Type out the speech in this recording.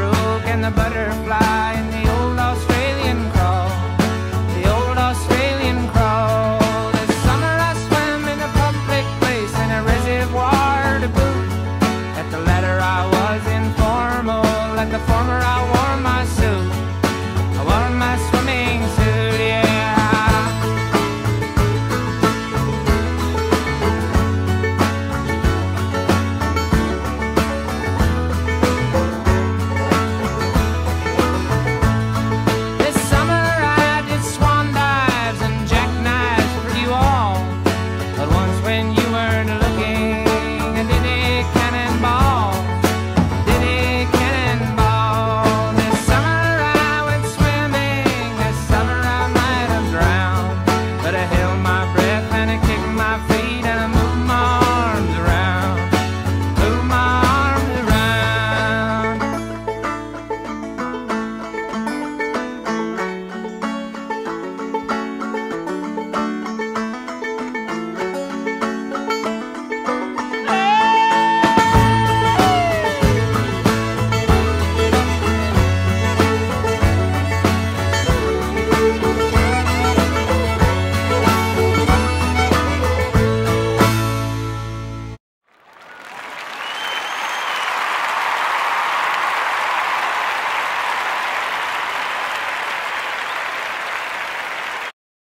and the butterfly and the old Australian crawl, the old Australian crawl. This summer I swam in a public place in a reservoir to boot. At the latter I was informal, at the former I was. when you